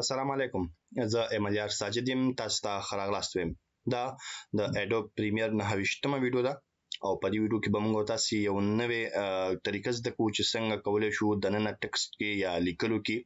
السلام علیکم زه ایملیار ساجد یم تاسو ته خراغلاست ویم دا د اډوب پریمیر 9مه ویډیو ده او په دې ویډیو کې به موږ تاسو یو نوې طریقه زده کوو چې څنګه کولای شو د نن ټکست کې یا لیکلو کې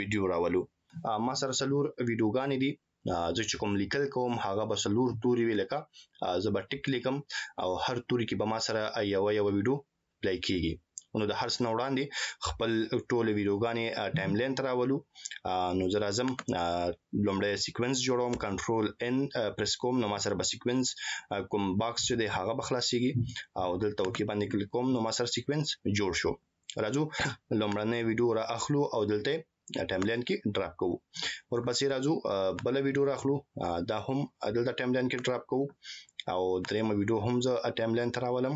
ویډیو راولو ما سره څلور ویډیوګانې دي زه چې کوم لیکل کوم هغه به سلور توري وي لکه زه به ټیک لیکم او هر توري کې به ما سره یو یو ویډیو پلی کیږي نو د هرڅ نه وړاندې خپل ټول ویډیوګانې ټایم لین ته راولو نو زه راځم لومړی سیکوینس جوړوم کنټرول ان پرس کوم نو ما سره به سیکوینس کوم باکس چې دی هغه به خلاصیږي او دلته اوکی باندې کلیک کوم نو ما سره سیکوینس جوړ شو راځو لومړنۍ ویډیو را اخلو او دلته دا ټایم لاین کې ډراپ کوو ورپسې راځو بل ویډیو راخلو دا هم دلته ټایم لاین کې ډراپ کوو او درېمه ویډیو هم زه ټایم لاین ته راولم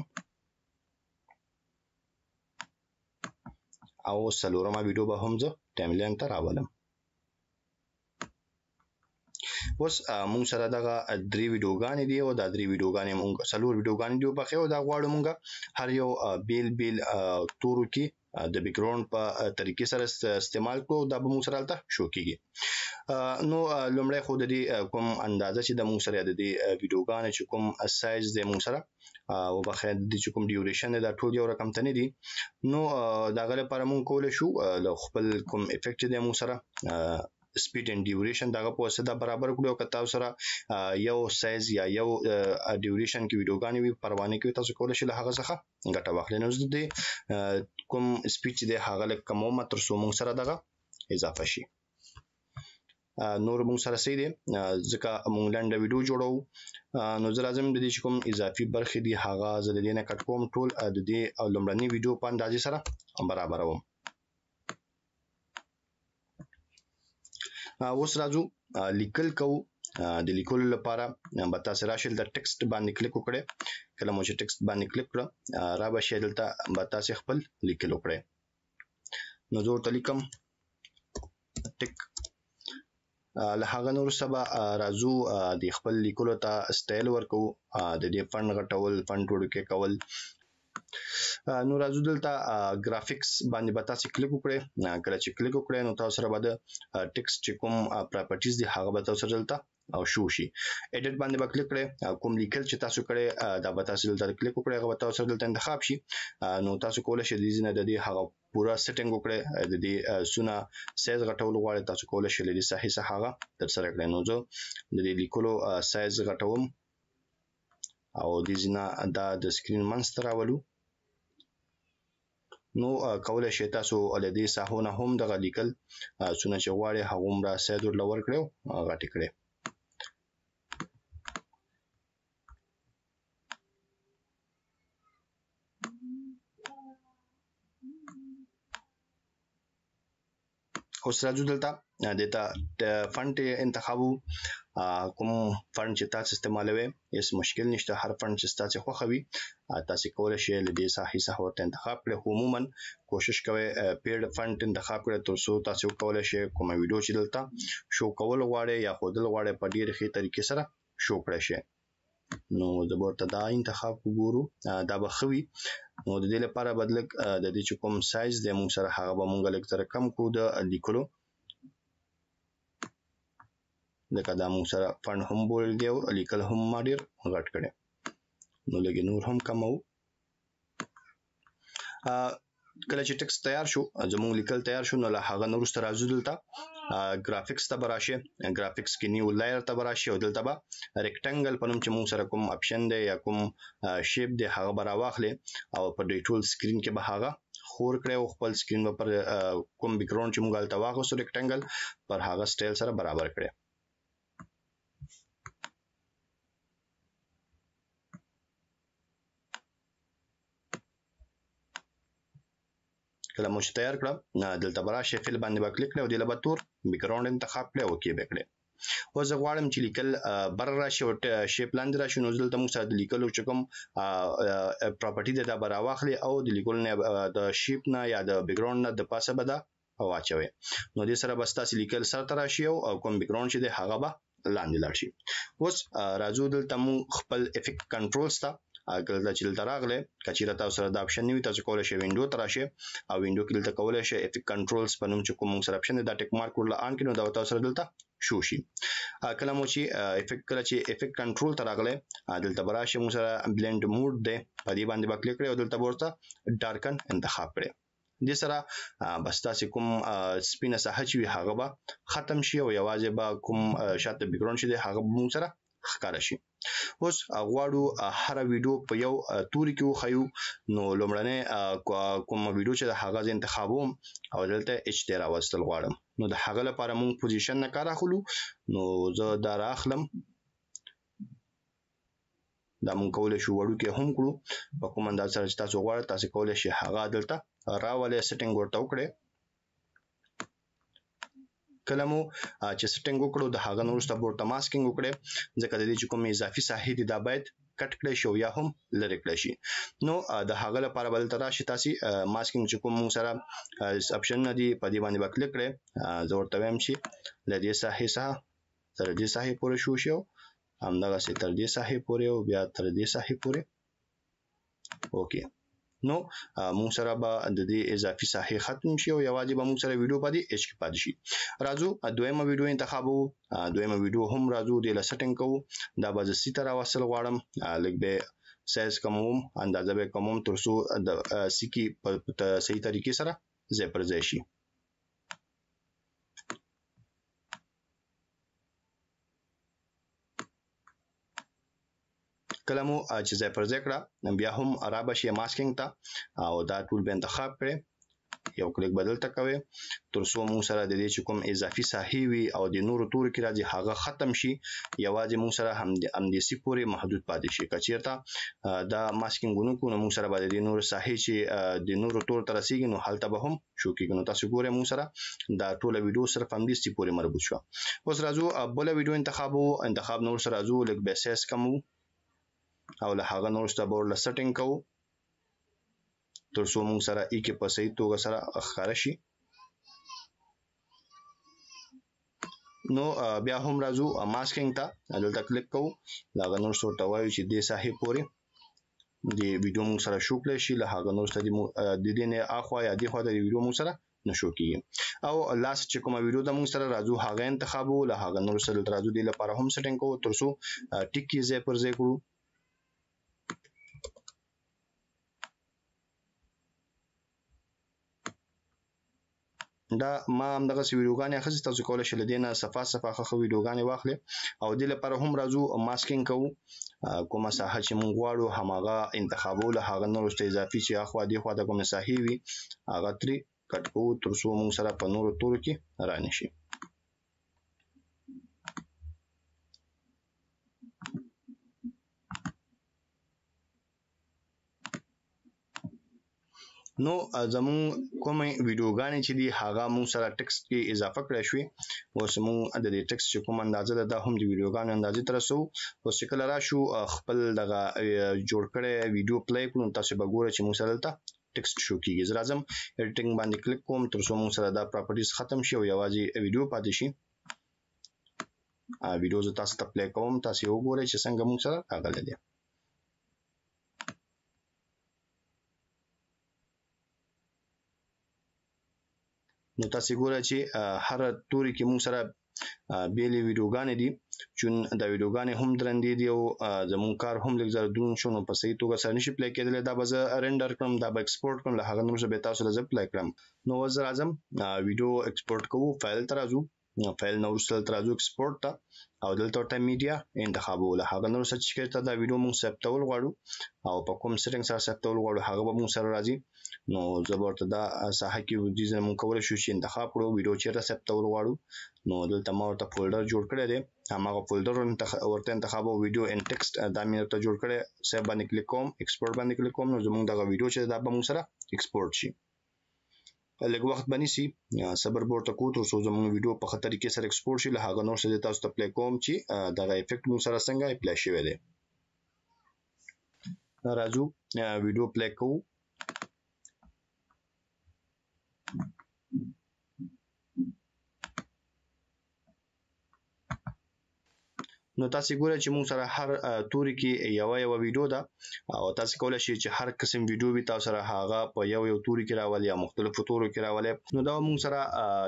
او څلورمه ویډیو به هم زه ټایم لاین ته راولم اوس مونږ سره دغه درې ویډیوګانې دی او دا درې ویډیوګانې مونږ څلور ویډیوګانې دی په خو دا غواړو مونږ هر یو بیل بیل تورو کې د بیکګراوند په طریقې سره استعمال کړو دا به مونږ سره الته شو کیږي نو لومړی خو د دې کوم اندازه چې د مونږ سره د دې ویډیوګانې چې کوم سایز د مونږ سره او بخیر د چې کوم ډیوریشن دا ټول یو رقم ته نه دي نو دا غل پر مونږ کول شو له خپل کوم افیکټ د مونږ سره سپیډ اند ډیوریشن دغه په واسطه دا برابر کړو او که تاسو سره یو سایز یا یو ډیوریشن کې ویډیوګانې وي پروانه کې تاسو کولای شئ له هغه څخه ګټه واخلئ نو زه دې کوم سپیډ چې دی هغه لږ کموم تر څو موږ سره دغه اضافه شي نور موږ سره سي دي ځکه موږ لنډه ویډیو جوړو نو زه لازم د دې چې کوم اضافي برخې دي هغه زه د دې نه کټ کوم ټول د دې او لمړنۍ ویډیو په اندازې سره برابروم اوس راځو لیکل کوو د لیکلو لپاره به تاسو راشئ د ټیکسټ باندې کلیک وکړئ کله مو چې ټیکسټ باندې کلیک کړه را به شئ دلته به تاسو خپل لیکل وکړئ نو زه ورته لیکم ټیک له هغه نور سبا راځو د خپل لیکلو ته سټایل ورکو د دې فند غټول فند وړوکی کول نو راځو دلته ګرافیکس باندې به تاسو کلیک وکړئ کله چې کلیک وکړئ نو تاسو سره به د ټیکسټ چې کوم پراپرټیز دي هغه به تاسو سره دلته او شو شي ایډیټ باندې به کلیک کړئ کوم لیکل چې تاسو کړئ دا به تاسو دلته کلیک وکړئ هغه به تاسو سره دلته انتخاب شي نو تاسو کولی شئ د دې نه د دې هغه پورا سیټینګ وکړئ د دې سونه سایز غټول غواړي تاسو کولای شئ لري صحیح څخه هغه تر سره کړئ نو زه د دې لیکلو سایز غټوم او د زینا دا د سکرین منځ ته راولو نو کولای شئ تاسو له دې ساحو نه هم دغه لیکل څونه چې غواړي هغومره سایز ورله ورکړئ غټ کړئ اوس راځو دلته دته فنټ انتخابو کوم فنټ چې تاسو استعمالوي هیڅ مشکل نشته هر فنټ چې تاسو خوښوي تاسو کولای شئ لدې ساحې څخه ورته انتخاب کړئ خو عموما کوشش کوئ پیډ فنټ انتخاب کړئ تر څو تاسو کولای شئ کومه ویډیو چې دلته شو کول غواړئ یا خودل غواړئ په ډیر ښه طریقې سره شو کړئ شئ نو د ورته دا انتخاب وګورو دا به خوي نو د دې لپاره بدلک د دې چې کوم سایز د موږ سره هغه به موږ لږ تر کم کو د لیکلو لکه دا موږ سره فن هم بولګي او لیکل هم ما ډیر غټ کړي نو لګي نور هم کمو کله چې ټکس تیار شو زموږ لیکل تیار شو نو له هغه نه وروسته راځو دلته ګرافیکس ته به راشي ګرافیکس کې نیو لایر ته به راشي او دلته به ریکټنګل په نوم چې موږ سره کوم اپشن دی یا کوم شیپ دی هغه به راواخلې او په دې ټول سکرین کې به هغه خور کړی او خپل سکرین به پر کوم بیکګراوند چې موږ هلته واخیستو ریکټنګل پر هغه سټایل سره برابر کړی کله مو چې تیار کړه نه دلته برا شي فل باندې به کلیک کړئ او دې لبا تور بیکګراوند انتخاب کړئ او کې به کړئ او زه غواړم چې لیکل بر راشي او شیپ لاندې راشي نو دلته موږ سره د لیکلو چې کوم پراپرټي ده دا به راواخلي او د لیکلو نه د شیپ نه یا د بیکګراوند نه د پاسه به دا په واچوي نو دې سره بس تاسو لیکل سر تر راشي او کوم بیک ګراوند چې دی هغه به لاندې لاړ شي اوس راځو دلته مو خپل افیکټ کنټرولز ته کله چې دلته راغله کچیره تاسو سره دا اپشن نیوي تاسو کولای شئ وینډو ته راشئ او وینډو کې دلته کولای شئ افیکټ کنټرولز په نوم چې کوم سره اپشن دی دا ټیک مارک ورله آن کړئ نو دا تاسو سره دلته شو شي کله مو چې افیکټ کله چې افیکټ کنټرول ته راغله دلته براشه مو سره بلند موډ دی په دې باندې به کلیک کړئ او دلته ورته ډارکن انتخاب کړئ دې سره بس تاسو کوم سپینه ساحه چې وي هغه به ختم شي او یوازې به کوم شاته بیکګراوند چې دی هغه به موږ سره ښکاره شي اوس غواړو هر ویډیو په یو توري کې وخیو نو لومړنۍ کوم ویډیو چې هغه زه انتخابوم او دلته اچ ته راوستل غواړم نو د هغه لپاره موږ پوزیشن نه کار اخلو نو زه دا راخلم دا مونږ کولای شو وړوکی هم کړو په کوم انداز سره چې تاسو غواړئ تاسو کولای شئ هغه دلته راولې سیټینګ ورته وکړئ کله مو چې سیټینګ وکړو د هغه نورسته ورته ماسکینګ وکړئ ځکه د دې چې کوم اضافي ساحې دي دا باید کټ کړی شي او یا هم لری کړی شي نو د هغه لپاره بل تر راشي تاسو ماسکینګ چې کوم سره اپشن نه دی په دې باندې وکړئ زه ورته وایم چې لدې ساحې سره تر دې ساحې پورې شو شو همدغه سي تر دې ساحې پورې او بیا تر دې ساحې پورې اوکې نو موږ سره به د دې اضافي ساحې ختم شي او یوازې به موږ سره ویډیو پاتې اچ کې پاتې شي راځو دویمه ویډیو انتخابو دویمه ویډیو هم راځو د لسټینګ کوو دا به زه سیته راوصل غواړم لږ به سایز کموم اندازه به کموم ترڅو د سکی په صحیح طریقې سره ځای پر ځای شي کله مو چې ځای پر ځای کړه نو بیا هم را به شي ماسکینګ ته او دا ټول به انتخاب کړئ یو کلیک بدل ته کوي تر څو موږ سره د دې چې کوم اضافي ساحې وي او د نورو تورو کې راځي هغه ختم شي یوازې موږ سره هم د امدیسي پورې محدود پاتې شي که چیرته دا ماسکینګ ونکړو نو موږ سره به د دې نورو ساحې چې د نورو تورو ته رسیږي نو هلته به هم شو کېږي نو تاسو ګورئ موږ سره دا ټوله ویډیو صرف همدې ستي پورې مربوط شوه اوس راځو بله ویډیو انتخاب وو انتخاب نور سره راځو لږ به سایز کم وو او له هغه نور سره به ورله سټینګ کوو تر څو موږ سره ای کې په صحیح توګه سره ښکاره شي نو بیا هم راځو ماسکینګ ته دلته کلیک کوو دا غنور سره ته وایو چې دې صحیح پورې د ویډیو موږ سره شو کړی شي له هغه نور سره د دې نه اخوا یا دې خوا د ویډیو موږ سره نه شو کیږي او لاس چې کومه ویډیو د موږ سره راځو هغه انتخابو له هغه نور سره راځو د لپاره هم سیټینګ کوو تر څو ټیک یې ځای پر ځای کړو دا ما هم دغه ویډیوګانې اخیستې تاسو کولی شئ له دې نه صفا صفا ښه ښه ویډیوګانې واخلئ او دې لپاره هم راځو ماسکینګ کوو کومه ساحه چې مونږ غواړو هماغه انتخابو له هغه نه وروسته اضافي چې اخوا دې خوا ته کومې ساحې وي هغه ترې کټ کوو تر څو مونږ سره په نورو تورو کې رانه شي نو زمون کوم ویډیوګانې چې دي هغه مون سره ټکس کې اضافه کړی شوې اوس مون د دې ټکس چې کوم اندازه ده دا هم د ویډیوګانو اندازې تر سو اوس چې کله راشو خپل دغه جوړ کړی ویډیو پلی کړو تاسو به ګورئ چې مون سره دلته ټکس شو کیږي زه راځم ایډیټینګ باندې کلیک کوم تر څو مون سره دا پراپرټیز ختم شي او یوازې ویډیو پاتې شي ویډیو زه تاسو ته پلی کوم تاسو وګورئ چې څنګه مون سره راغلی دی نو تاسو ګورئ چې هر توري کې موږ سره بیلې ویډیوګانې دي چې دا ویډیوګانې هم درندې دي او زموږ کار هم لږ زر درون شو نو په صحیح توګه سره نشي پلی کېدلی دا به زه رینډر کړم دا به ایکسپورټ کړم له هغه نه وروسته به تاسو له زه پلی کړم نو اوس زه راځم ویډیو ایکسپورټ کوو فایل ته راځو نو فایل نو ورسته دلته راځو ایکسپورټ ته او دلته ورته میډیا انتخابو له هغه نور سره چې چېرته دا ویډیو موږ ثبتول غواړو او په کوم سیټینګ سره ثبتول غواړو هغه به موږ سره راځي نو زه به ورته دا ساحه کې دې ځای موږ کولی شو چې انتخاب کړو ویډیو چېرته ثبتول غواړو نو دلته ما ورته فولډر جوړ کړی دی هماغه فولډر ورته انتخاب او ویډیو ان ټیکسټ دا مې ورته جوړ کړی سیو باندې کلیک کوم ایکسپورټ باندې کلیک کوم نو زموږ دغه ویډیو چې دا به موږ سره ایکسپورټ شي لږ وخت باندې سي صبر بور ته کو تر څو زموږ ویډیو په خطر کې سره ایکسپورټ شي له هغه نور څه تاسو ته پلی کوم چې دغه افیکټ موږ سره څنګه اپلای شوی دی راځو ویډیو پلی کوو نو تاسو ګورئ چې موږ سره هر توري کې یو یو ویډیو ده او تاسو کولای شئ چې هر قسم ویډیو وي تاسو سره هغه په یو یو توري کې راولي یا مختلفو تورو کې راولي نو دا موږ سره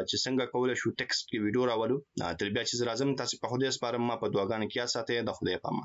چې څنګه کولای شو ټیکسټ کې ویډیو راولو تر بیا چې راځم تاسو په خدای سپارم ما په دعاګانو کې ساتي د خدای پامه